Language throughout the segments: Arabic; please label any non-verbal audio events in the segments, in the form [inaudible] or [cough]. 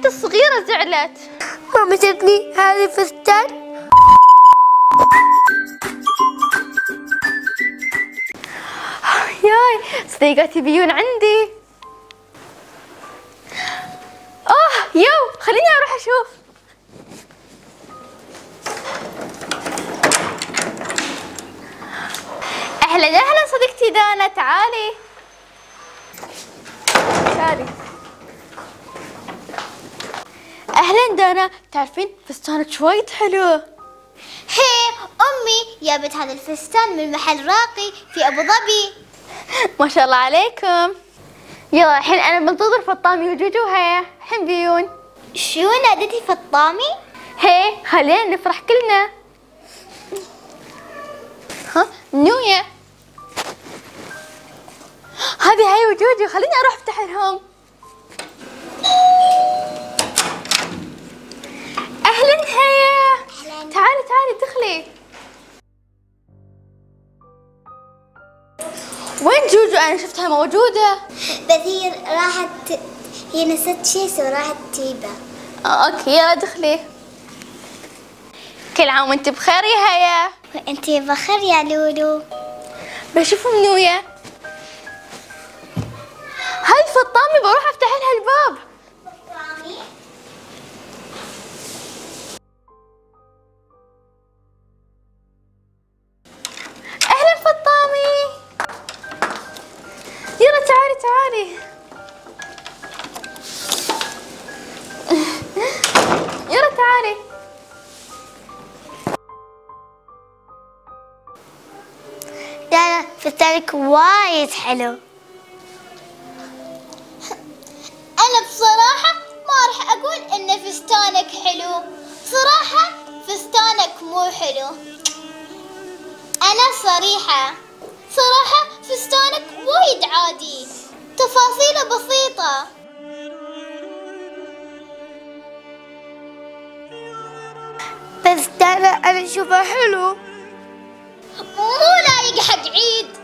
حتى الصغيرة زعلت. ماما شكلي هذا فستان ياي صديقاتي بيون عندي. آه يو خليني أروح أشوف. أهلا أهلا صديقتي دانا تعالي. تعالي أهلا دانا تعرفين فستانك وايد حلو. هي أمي جابت هذا الفستان من محل راقي في أبو ظبي. [laughs] ما شاء الله عليكم. يلا الحين أنا بنتظر فطامي وجوجو هيا الحين بيون. شو نادتي فطامي؟ هي خلينا نفرح كلنا. ها نوية. هذه هيا وجوجو خليني أروح أفتح لهم. أهلا هيا. أهلاً. تعالي تعالي دخلي. وين جوجو؟ أنا شفتها موجودة. بس هي راحت هي نسيت شيء so راحت تجيبه آه، okay يلا دخلي. كل عام وأنت بخير يا هيا. وانتي بخير يا لولو. بشوف منوية هاي فطامي بروح أفتح لها الباب. تعالي يلا تعالي. لا لا فستانك وايد حلو. أنا بصراحة ما راح أقول إن فستانك حلو. صراحة فستانك مو حلو. أنا صريحة. صراحة فستانك وايد عادي. تفاصيله بسيطة. بس أنا أنا اشوفه حلو. مو لايق حق عيد.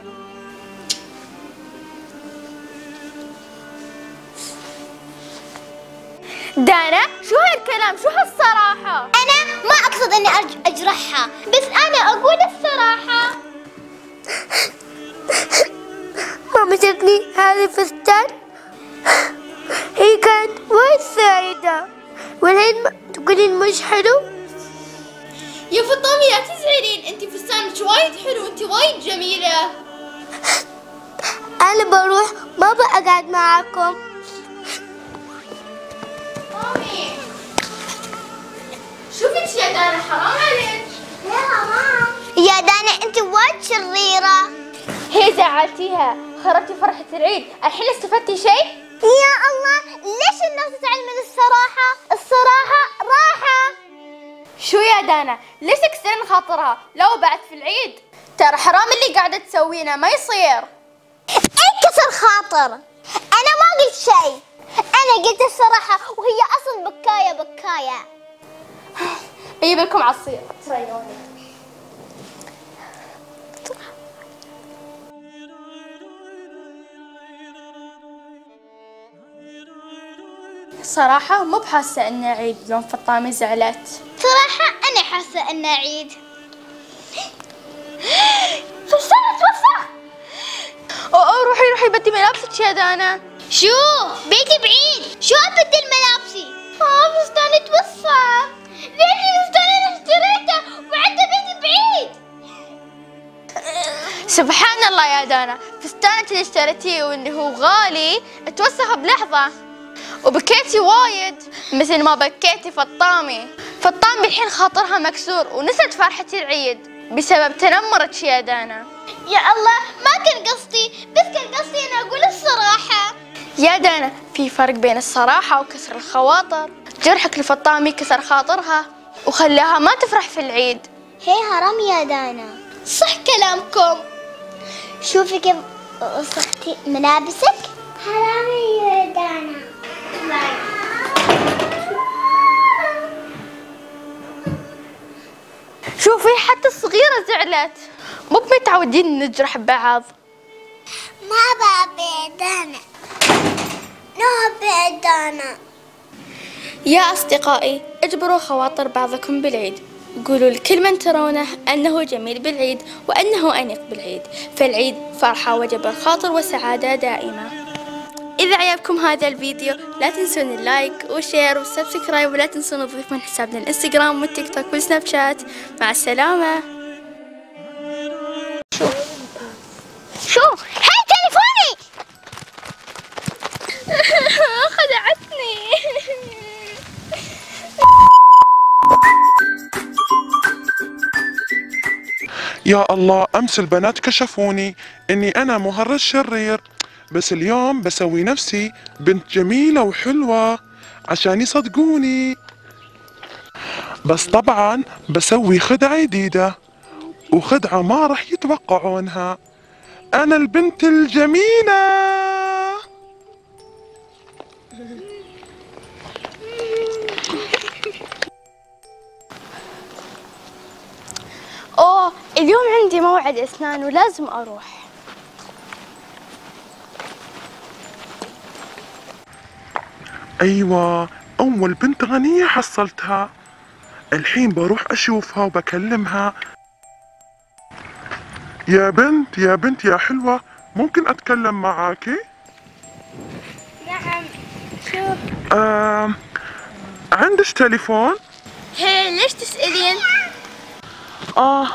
دانا شو هالكلام؟ شو هالصراحة؟ أنا ما أقصد إني أجرحها بس أنا أقول الصراحة. ماما شكلي هذا فستان هي كانت وايد سعيدة والحين تقولين مش حلو يا فطامي لا تزعلين. أنت فستانك وايد حلو أنت وايد جميلة. [laughs] أنا بروح ما بقعد معاكم. فطامي شوفي انت يا دانا؟ حرام عليك. يا دانا أنت وايد شريرة. هي زعلتيها. خربتي فرحة العيد. الحين استفدتي شيء؟ يا الله ليش الناس تزعل من الصراحة؟ الصراحة راحة. شو يا دانا؟ ليش تكسرين خاطرها؟ لو بعد في العيد. ترى حرام اللي قاعدة تسوينه ما يصير. انكسر خاطر. أنا ما قلت شيء. أنا قلت الصراحة وهي أصلا بكاية بكاية. أجيب لكم عصير. تريوني صراحة مو بحاسة انه عيد يوم فطامي زعلت. صراحة أنا حاسة انه عيد فستان توسخ أو أو روحي روحي بدي ملابسك يا دانا. شو؟ بيتي بعيد. شو ابدل ملابسي آه فستاني توسخ ليش الفستان أنا اشتريته وعنده بيتي بعيد؟ سبحان الله يا دانا. فستانك اللي اشتريتيه واللي هو غالي توسخ بلحظة. وبكيتي وايد مثل ما بكيتي فطامي. فطامي الحين خاطرها مكسور ونست فرحة العيد بسبب تنمرك يا دانا يا الله ما كان قصدي بس كان قصدي أنا أقول الصراحة. يا دانا في فرق بين الصراحة وكسر الخواطر. جرحك لفطامي كسر خاطرها وخلاها ما تفرح في العيد. هي حرام يا دانا. صح كلامكم. شوفي كيف وسختي ملابسك؟ حرام يا دانا. شوفي حتى الصغيرة زعلت. مو متعودين نجرح بعض. ما بابي دانا نو دانا يا أصدقائي اجبروا خواطر بعضكم بالعيد. قولوا لكل من ترونه أنه جميل بالعيد وأنه أنيق بالعيد. فالعيد فرحة وجبر خاطر وسعادة دائمة. إذا عجبكم هذا الفيديو لا تنسون ال like وال share وال subscribe ولا تنسون تضيفون حسابنا الإنستغرام والتيك توك والسناب شات. مع السلامة. شو؟ هاي تليفوني! [laughs] خدعتني. يا الله أمس البنات كشفوني إني أنا مهرج شرير. بس اليوم بسوي نفسي بنت جميلة وحلوة عشان يصدقوني. بس طبعا بسوي خدعة جديدة وخدعة ما راح يتوقعونها. أنا البنت الجميلة. أوه اليوم عندي موعد أسنان ولازم أروح. أيوة أول بنت غنية حصلتها الحين بروح أشوفها وبكلمها يا بنت يا بنت يا حلوة ممكن أتكلم معاكي؟ نعم شو آه عندش تليفون؟ هي ليش تسألين؟ آه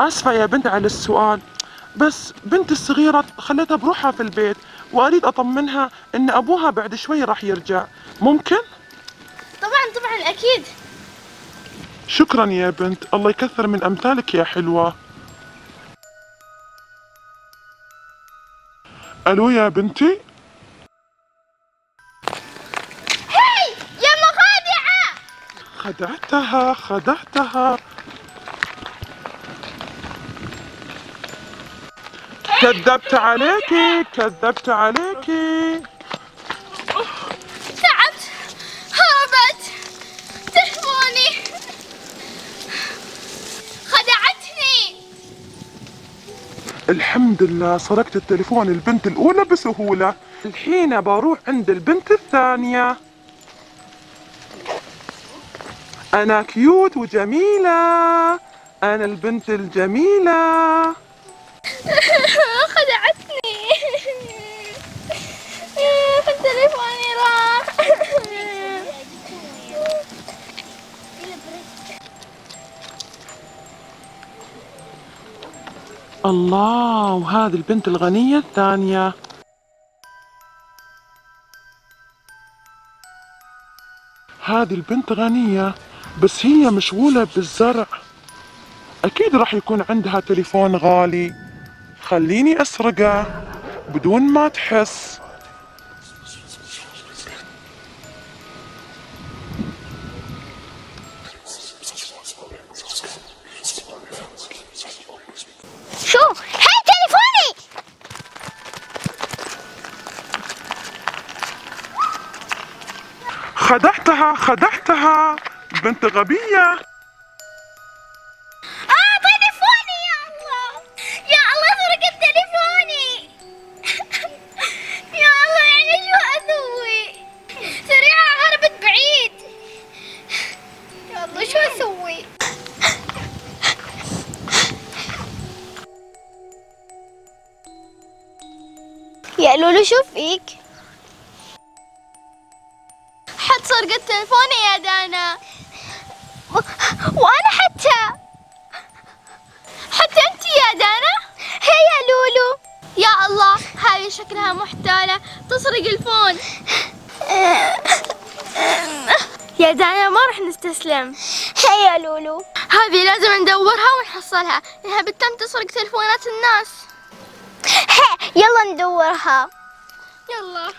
آسفة يا بنت على السؤال بس بنتي الصغيرة خليتها بروحها في البيت وأريد أطمنها إن أبوها بعد شوي راح يرجع. ممكن؟ طبعا طبعا أكيد. شكرا يا بنت. الله يكثر من أمثالك يا حلوة. ألو يا بنتي؟ هاي! يا مخادعة! خدعتها خدعتها. كذبت عليكي كذبت عليكي. تعبت هربت تلفوني خدعتني. الحمد لله سرقت التليفون البنت الأولى بسهولة. الحين بروح عند البنت الثانية. أنا كيوت وجميلة. أنا البنت الجميلة. الله وهذه البنت الغنية الثانية. هذه البنت غنية بس هي مشغولة بالزرع. أكيد راح يكون عندها تليفون غالي. خليني أسرقه بدون ما تحس. خدعتها خدعتها. بنت غبية. آه تليفوني يا الله. يا الله سرقت تليفوني [laughs] يا الله يعني شو أسوي؟ سريعة هربت بعيد. يا الله شو أسوي؟ [laughs] يا لولو شو فيك؟ سرقت تليفوني يا دانا. وأنا حتى. حتى أنت يا دانا. هي يا لولو. يا الله هذه شكلها محتالة. تسرق الفون. يا دانا ما راح نستسلم. هي يا لولو. هذه لازم ندورها ونحصلها. لأنها بالتم تسرق تلفونات الناس. هي يلا ندورها. يلا.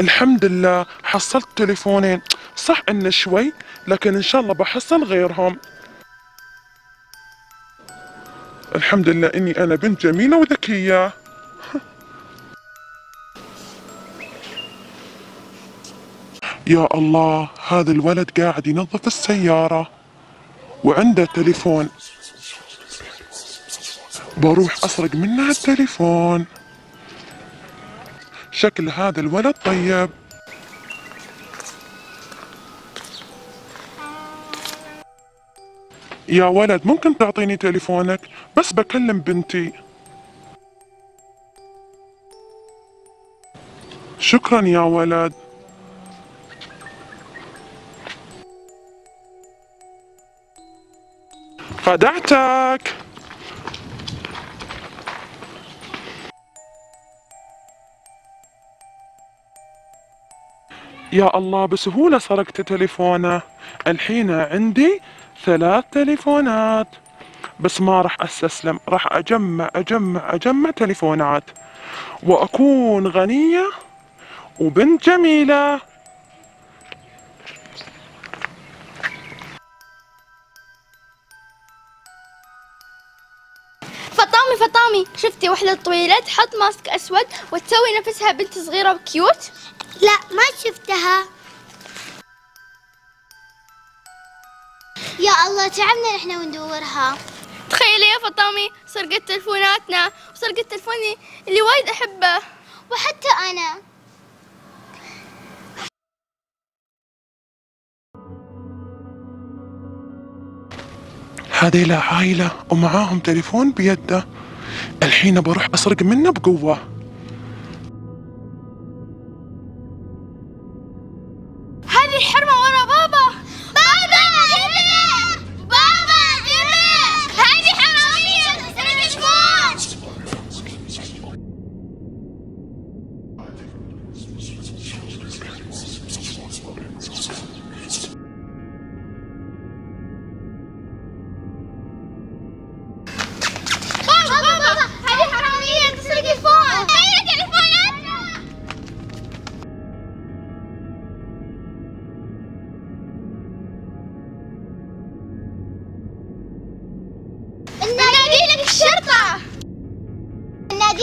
الحمد لله حصلت تليفونين. صح إن شوي لكن إن شاء الله بحصل غيرهم. الحمد لله إني أنا بنت جميلة وذكية. [laughs] يا الله هذا الولد قاعد ينظف السيارة. وعنده تليفون. بروح أسرق منه التليفون. شكل هذا الولد طيب. يا ولد ممكن تعطيني تليفونك؟ بس بكلم بنتي. شكرا يا ولد. خدعتك يا الله بسهولة سرقت تليفونه. الحين عندي ثلاث تليفونات. بس ما راح أستسلم راح أجمع أجمع أجمع تليفونات. وأكون غنية وبنت جميلة. فطامي فطامي شفتي وحدة طويلة تحط ماسك أسود وتسوي نفسها بنت صغيرة وكيوت. لا ما شفتها. يا الله تعبنا نحن وندورها. تخيلي يا فطامي سرقت تلفوناتنا وسرقت تلفوني اللي وايد أحبه. وحتى أنا. هذيلا عائلة ومعاهم تليفون بيده. الحين بروح أسرق منه بقوة.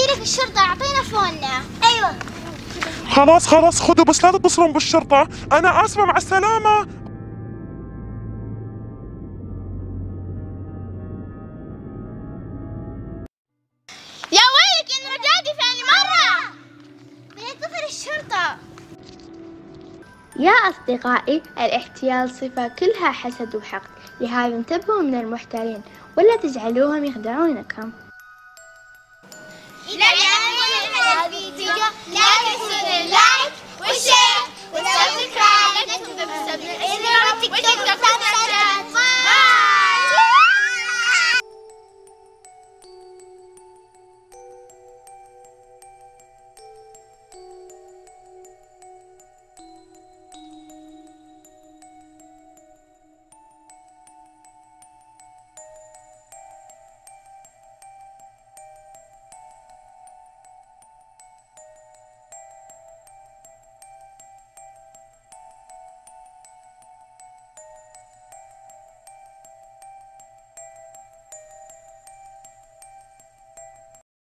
لك الشرطة أعطينا فوننا أيوة. خلاص خلاص خذوا بس لا تتصلون بالشرطة. أنا آسفة مع السلامة. يا ويلك إن رجعتي ثاني مرة؟ بيتصل الشرطة. يا أصدقائي الاحتيال صفة كلها حسد وحقد. لهذا انتبهوا من المحتالين ولا تجعلوهم يخدعونكم. لا تنسوا ال like وال share وال subscribe وتكتبوا بال subscribe